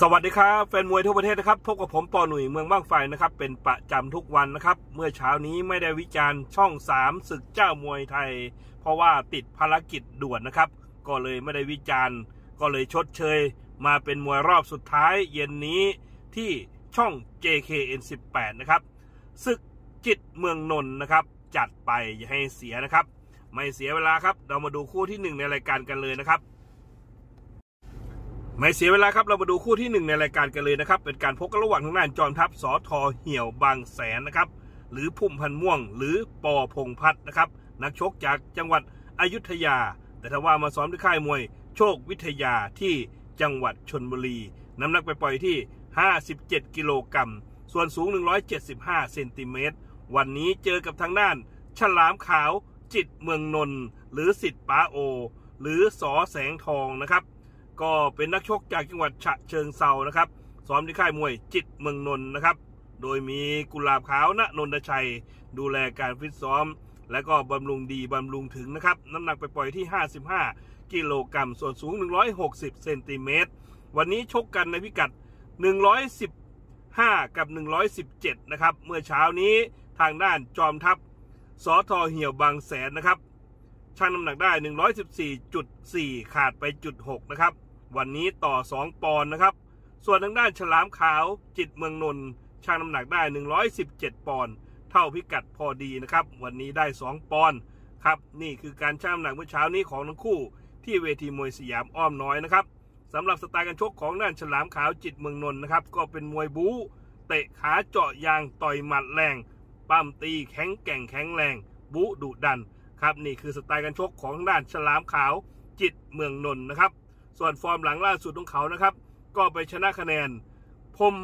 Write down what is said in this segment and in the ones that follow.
สวัสดีครับแฟนมวยทั่วประเทศนะครับพบกับผมปอหนุ่ยเมืองบ้างไฟนะครับ เป็นประจำทุกวันนะครับ เมื่อเช้านี้ไม่ได้วิจารณ์ช่อง3ศึกเจ้ามวยไทย เพราะว่าติดภารกิจด่วนนะครับ ก็เลยไม่ได้วิจารณ์ ก็เลยชดเชย มาเป็นมวยรอบสุดท้าย เย็นนี้ที่ช่อง JKN18 นะครับศึกจิตเมืองนนท์นะครับ จัดไปอย่าให้เสียนะครับ ไม่เสียเวลาครับ เรามาดูคู่ที่หนึ่งในรายการกันเลยนะครับ ไม่เสียเวลาครับ เรามาดูคู่ที่หนึ่งในรายการกันเลยนะครับ เป็นการพบกันระหว่างทางด้านจอมทัพสอทอเหี่ยวบางแสนนะครับ หรือพุ่มพันม่วง หรือปอพงพัฒนะครับ นักชกจากจังหวัดอยุธยา แต่ถ้าว่ามาซ้อมที่ค่ายมวย โชควิทยาที่จังหวัดชนบุรี น้ำหนักไปปล่อยที่ 57 กิโลกรัม ส่วนสูง 175 เซนติเมตร วันนี้เจอกับทางด้าน ฉลามขาวจิตเมืองนนท์หรือสิทธิ์ป้าโอ หรือสอแสงทองนะครับ ก็เป็นนักชกจากจังหวัดฉะเชิงเซานะครับ ซ้อมที่ค่ายมวยจิตเมืองนนท์นะครับ โดยมีกุลาบขาวณนนทชัย ดูแลการฟิตซ้อม และก็บำรุงดีบำรุงถึงนะครับ น้ำหนักไปปล่อยที่ 55 กิโลกรัม ส่วนสูง 160 เซนติเมตร วันนี้ชกกันในพิกัด 115 กับ 117 นะครับ เมื่อเช้านี้ทางด้านจอมทัพสอทอเหี่ยวบางแสนนะครับชั่งน้ำหนักได้ 114.4 ขาดไปจุด6นะครับ วันนี้ต่อ 2 ปอนด์นะครับ ส่วนทางด้านฉลามขาวจิตเมืองนนท์ชั่งน้ำหนักได้ 117 ปอนด์เท่าพิกัดพอดีนะครับ วันนี้ได้ 2 ปอนด์ครับ นี่คือการชั่งน้ำหนักเมื่อเช้านี้ของทั้งคู่ ที่เวทีมวยสยามอ้อมน้อยนะครับสำหรับสไตล์การชกของด้านฉลามขาวจิตเมืองนนท์นะครับก็เป็นมวยบู๊เตะขาเจาะยางต่อยหมัดแรงปล้ำตีแข็งแกร่งแข็งแรง บู๊ดุดันครับนี่คือสไตล์การชกของด้านฉลามขาวจิตรเมืองนนท์นะครับ ส่วนฟอร์มหลังล่าสุดของเขานะครับ ก็ไปชนะคะแนนพม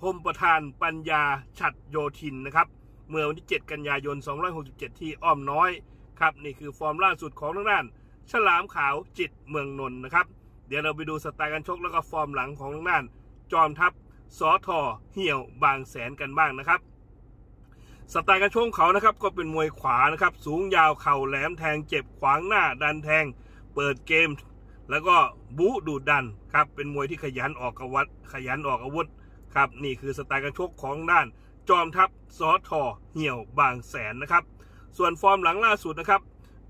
พมประธานปัญญาฉัดโยธินนะครับเมื่อวันที่ 7 กันยายน 267 ที่อ้อมน้อยครับนี่คือฟอร์มล่าสุดของทางด้าน ฉลามขาวจิตรเมืองนนท์นะครับ เดี๋ยวเราไปดูสไตล์การชกแล้วก็ฟอร์มหลังของทางด้าน จอมทัพสอทอเหี่ยวบางแสนกันบ้างนะครับ สไตล์การชกของเขานะครับก็เป็นมวยขวานะครับ สูงยาวเข่าแหลมแทงเจ็บขวางหน้าดันแทง เปิดเกม แล้วก็บูดูดันครับเป็นมวยที่ขยันออกอาวุธขยันออกอาวุธครับนี่คือสไตล์การชกของด้านจอมทัพสอทอเหี่ยวบางแสนนะครับ ส่วนฟอร์มหลังล่าสุดนะครับ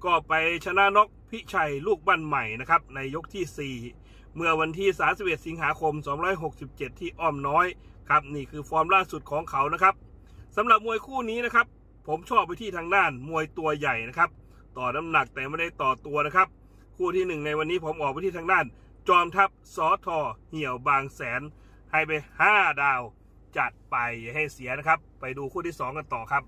ก็ไปชนะนกพิชัยลูกบ้านใหม่นะครับในยกที่ 4 เมื่อวันที่ 31 สิงหาคม 267 ที่อ้อมน้อยครับนี่คือฟอร์มล่าสุดของเขานะครับสำหรับมวยคู่นี้นะครับ ผมชอบไปที่ทางด้านมวยตัวใหญ่นะครับ ต่อน้ำหนักแต่ไม่ได้ต่อตัวนะครับ คู่ที่หนึ่งในวันนี้ผมออกไปที่ทางด้าน จอมทัพสอทอเหี่ยวบางแสน ให้ไป 5 ดาว จัดไปอย่าให้เสียนะครับ ไปดูคู่ที่ 2 กันต่อครับ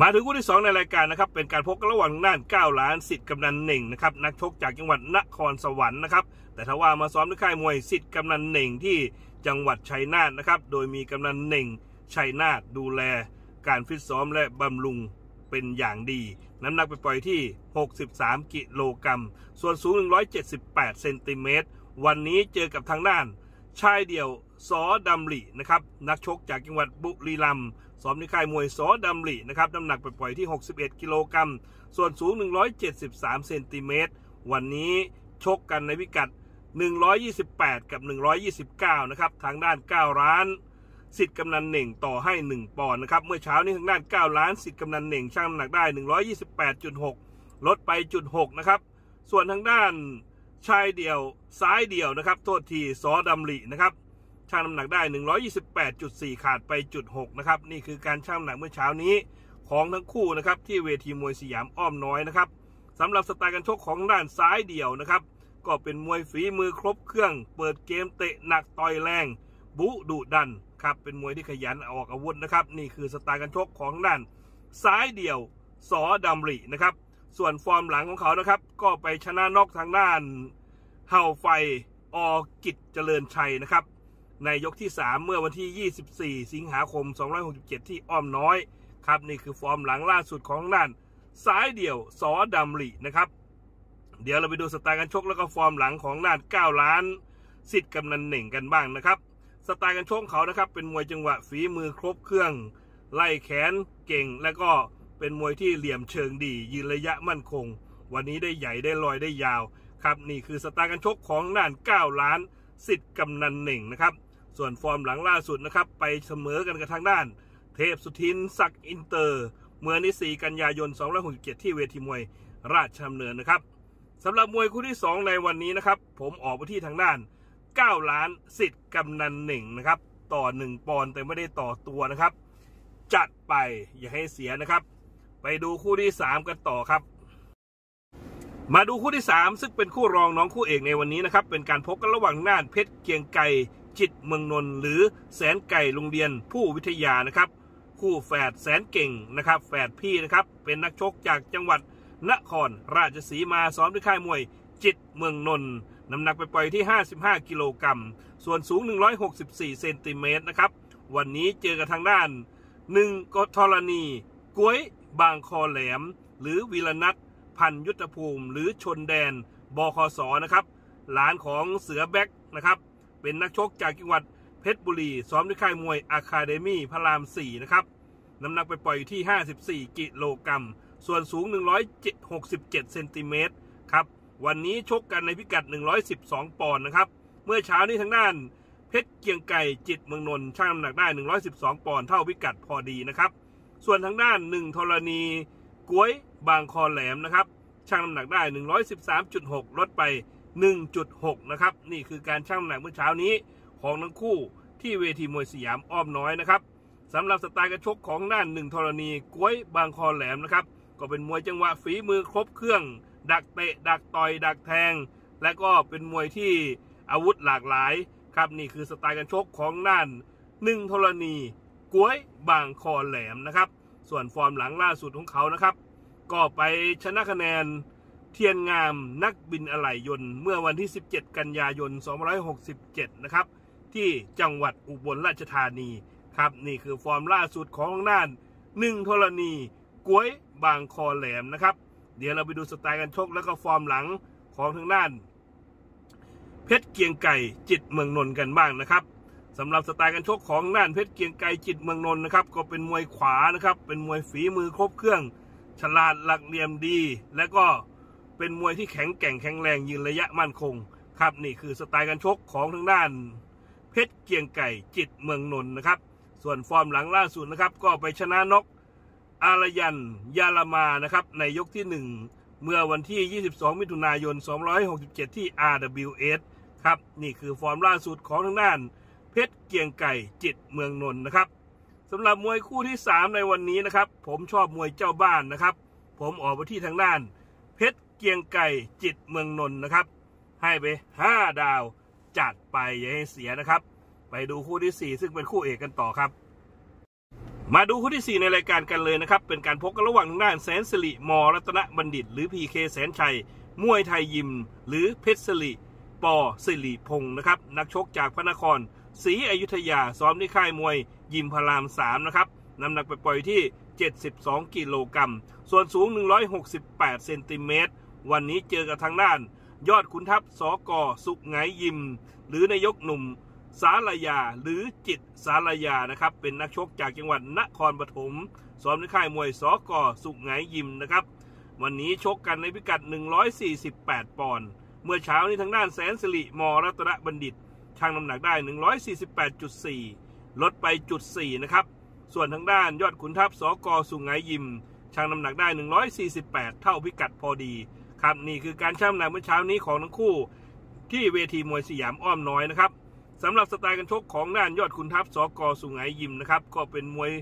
มาถึงคู่ที่ 2 ในรายการนะครับ เป็นการพบกันระหว่างทางด้าน 9 ล้านสิทธิ์กำนันหนึ่งนะครับนักชกจากจังหวัดนครสวรรค์นะครับแต่ถ้าว่ามาซ้อมที่ค่ายมวยสิทธิ์กำนันหนึ่งที่จังหวัดชัยนาทนะครับโดยมีกำนันหนึ่งชัยนาทดูแลการฟิตซ้อมและบำรุงเป็นอย่างดี น้ำหนักไปปล่อยที่ 63 กิโลกรัม ส่วนสูง 178 เซนติเมตร วันนี้เจอกับทางด้าน ชายเดี่ยวสอดำรินะครับ นักชกจากจังหวัดบุรีรัมย์ซ้อมในค่ายมวยสอดำรินะครับ น้ำหนักไปปล่อยที่ 61 กิโลกรัม ส่วนสูง 173 เซนติเมตร วันนี้ชกกันในพิกัด 128 กับ 129 นะครับ ทางด้าน 9 ร้าน สิทธิ์กำนันเหน่งต่อให้ 1 ปอนด์นะครับ เมื่อเช้านี้ทางด้าน9ล้านสิทธิ์กำนันเหน่งช่างน้ำหนักได้ 128.6 ลดไปจุด6นะครับ ส่วนทางด้านชายเดี่ยวซ้ายเดี่ยวนะครับ โทษทีซอดำรินะครับช่างน้ำหนักได้ 128.4 ขาดไปจุด6นะครับ นี่คือการช่างน้ำหนักเมื่อเช้านี้ของทั้งคู่นะครับที่เวทีมวยสยามอ้อมน้อยนะครับสำหรับสไตล์การชกของด้านซ้ายเดี่ยวนะครับ ก็เป็นมวยฝีมือครบเครื่อง เปิดเกมเตะหนักต่อยแรง บุดุดันครับเป็นมวยที่ขยันออกอาวุธนะครับ นี่คือสไตล์การชกของด้านซ้ายเดี่ยวสอดำรินะครับ ส่วนฟอร์มหลังของเขานะครับ ก็ไปชนะนอกทางด้านเฮาไฟอกิจเจริญชัยนะครับ ในยกที่ 3 เมื่อวันที่ 24 สิงหาคม 267 ที่อ้อมน้อยครับนี่คือฟอร์มหลังล่าสุดของด้านซ้ายเดี่ยวสอดำรินะครับ เดี๋ยวเราไปดูสไตล์การชกแล้วก็ฟอร์มหลังของด้าน9ล้านสิทธิ์กำนันเหน่งกันบ้างนะครับ สไตล์การชกเขานะครับ เป็นมวยจังหวะฝีมือครบเครื่อง ไล่แขนเก่ง และก็เป็นมวยที่เหลี่ยมเชิงดี ยืนระยะมั่นคง วันนี้ได้ใหญ่ได้ลอยได้ยาวครับนี่คือสไตล์การชกของด้าน9ล้านสิทธิ์กำนันหนึ่งนะครับ ส่วนฟอร์มหลังล่าสุดนะครับ ไปเสมอกันกับทางด้าน เทพสุทินศักอินเตอร์ เมื่อวันที่สี่กันยายน267ที่เวทีมวยราชดำเนินนะครับสำหรับมวยคู่ที่ 2 ในวันนี้นะครับ ผมออกไปที่ทางด้าน 9 ล้านสิทธิ์กำนันหนึ่งนะครับ ต่อ 1 ปอนด์แต่ไม่ได้ต่อตัวนะครับ จัดไปอย่าให้เสียนะครับ ไปดูคู่ที่ 3 กันต่อครับ มาดูคู่ที่ 3 ซึ่งเป็นคู่รองน้องคู่เอกในวันนี้นะครับ เป็นการพบกันระหว่างน่านเพชรเกียงไก่จิตเมืองนนท์หรือแสนไก่โรงเรียนผู้วิทยานะครับ คู่แฝดแสนเก่งนะครับแฝดพี่นะครับ เป็นนักชกจากจังหวัดนครราชสีมาซ้อมที่ค่ายมวยจิตเมืองนนท์ น้ำหนักไปปล่อยที่ 55 กิโลกรัม ส่วนสูง 164 เซนติเมตรนะครับ วันนี้เจอกันทางด้านหนึ่งกทรณีกวยบางคอแหลม หรือวีรนัทพันยุทธภูมิ หรือชนแดน บคสนะครับ หลานของเสือแบ็กนะครับ เป็นนักชกจากจังหวัดเพชรบุรี ซ้อมที่ค่ายมวยอะคาเดมี่พระราม 4 นะครับ น้ำหนักไปปล่อยอยู่ที่ 54 กิโลกรัม ส่วนสูง 167 เซนติเมตร วันนี้ชกกันในพิกัด 112 ปอนด์นะครับ เมื่อเช้านี้ทางด้านเพชรเกียงไก่จิตเมืองนนท์ช่างน้ำหนักได้ 112 ปอนด์เท่าพิกัดพอดีนะครับ ส่วนทางด้านหนึ่งธรณีกล้วยบางคอแหลมนะครับช่างน้ำหนักได้ 113.6 ลดไป 1.6 นะครับ นี่คือการช่างน้ำหนักเมื่อเช้านี้ของทั้งคู่ที่เวทีมวยสยามอ้อมน้อยนะครับสำหรับสไตล์การชกของด้านหนึ่งธรณีกล้วยบางคอแหลมนะครับ ก็เป็นมวยจังหวะฝีมือครบเครื่อง ดักเตะ ดักต่อย ดักแทง และก็เป็นมวยที่อาวุธหลากหลายครับนี่คือสไตล์การชกของด้านหนึ่งธรณีกล้วยบางคอแหลมนะครับ ส่วนฟอร์มหลังล่าสุดของเขานะครับ ก็ไปชนะคะแนนเทียนงามนักบินอะไหล่ยนต์ เมื่อวันที่ 17 กันยายน 2567 นะครับ ที่จังหวัดอุบลราชธานีครับ นี่คือฟอร์มล่าสุดของทางด้านหนึ่งธรณีกล้วยบางคอแหลมนะครับ เดี๋ยวเราไปดูสไตล์การชกแล้วก็ฟอร์มหลังของทางด้าน เพชรเกียงไก่จิตเมืองนนท์กันบ้างนะครับสำหรับสไตล์การชกของด้านเพชรเกียงไก่จิตเมืองนนท์นะครับ ก็เป็นมวยขวานะครับ เป็นมวยฝีมือครบเครื่อง ฉลาดหลักเหลี่ยมดี และก็เป็นมวยที่แข็งแกร่งแข็งแรงยืนระยะมั่นคง ครับนี่คือสไตล์การชกของทางด้าน เพชรเกียงไก่จิตเมืองนนท์นะครับ ส่วนฟอร์มหลังล่าสุดนะครับ ก็ไปชนะนก อารยันยาลามานะครับในยกที่ 1 เมื่อวันที่ 22 มิถุนายน 267 ที่ RWS ครับ นี่คือฟอร์มล่าสุดของทางด้าน เพชรเกียงไก่จิตเมืองนนท์นะครับสำหรับมวยคู่ที่ 3 ในวันนี้นะครับ ผมชอบมวยเจ้าบ้านนะครับ ผมออกไปที่ทางด้าน เพชรเกียงไก่จิตเมืองนนท์นะครับ ให้ไป 5 ดาวจัดไปอย่าให้เสียนะครับ ไปดูคู่ที่ 4 ซึ่งเป็นคู่เอกกันต่อครับ มาดูคู่ที่ 4 ในรายการกันเลยนะครับ เป็นการพบกันระหว่างทางด้านแสนสิริมรัตนบัณฑิต หรือพีเคแสนชัย มวยไทยยิม หรือเพชรสิริปอสิริพงศ์นะครับ นักชกจากพระนครศรีอยุธยาซ้อมที่ค่ายมวยยิมพาราม 3 นะครับ น้ำหนักไปปล่อยที่ 72 กิโลกรัม ส่วนสูง 168 เซนติเมตร วันนี้เจอกับทางด้าน ยอดขุนทัพสกสุกไงยิม หรือนายกหนุ่ม สารยาหรือจิตสารยานะครับ เป็นนักชกจากจังหวัดนครปฐมซ้อมในค่ายมวยสกสุกไงยิมนะครับ วันนี้ชกกันในพิกัด 148 ปอนด์เมื่อเช้านี้ทางด้านแสนสิริมรัตนบัณฑิตชั่งน้ำหนักได้ 148.4 ลดไปจุด4นะครับ ส่วนทางด้านยอดขุนทัพสกสุงไหงยิมชั่งน้ำหนักได้ 148 เท่าพิกัดพอดี ครับนี่คือการชั่งน้ำหนักเมื่อเช้านี้ของทั้งคู่ ที่เวทีมวยสยามอ้อมน้อยนะครับ สำหรับสไตล์การชกของด้านยอดขุนทัพสกสุงไหยิมนะครับ ก็เป็นมวย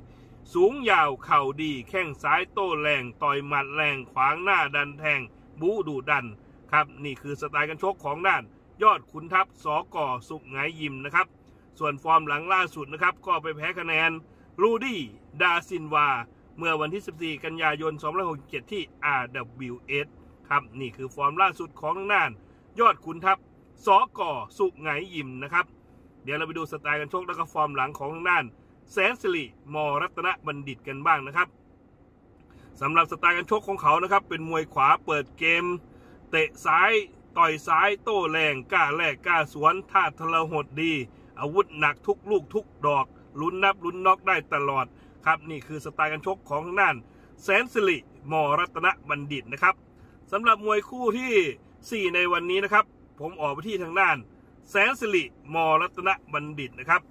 สูงยาวเข่าดี แข้งซ้ายโต้แรง ต่อยหมัดแรงขวางหน้าดันแทง บู๊ดุดันครับ นี่คือสไตล์การชกของด้าน ยอดขุนทัพสกสุกไงยิมนะครับ ส่วนฟอร์มหลังล่าสุดนะครับ ก็ไปแพ้คะแนนรูดี้ดาซิลวา เมื่อวันที่ 14 กันยายน 2567 ที่ RWS ครับ นี่คือฟอร์มล่าสุดของทางด้าน ยอดขุนทัพสกสุกไงยิมนะครับ เดี๋ยวเราไปดูสไตล์การชกแล้วก็ฟอร์มหลังของทางด้าน แสนสิริมรัตนบัณฑิตกันบ้างนะครับสำหรับสไตล์การชกของเขานะครับ เป็นมวยขวาเปิดเกม เตะซ้ายต่อยซ้ายโต้แรงกล้าแลกกล้าสวนท่าทรหดดี อาวุธหนักทุกลูกทุกดอกลุ้นนับลุ้นน็อกได้ตลอดครับนี่คือสไตล์การชกของทางด้าน แสนสิริมรัตนบัณฑิตนะครับสำหรับมวยคู่ที่ 4 ในวันนี้นะครับ ผมออกไปที่ทางด้าน แสนสิริมรัตนบัณฑิตนะครับ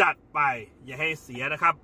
จัดไปอย่าให้เสียนะครับ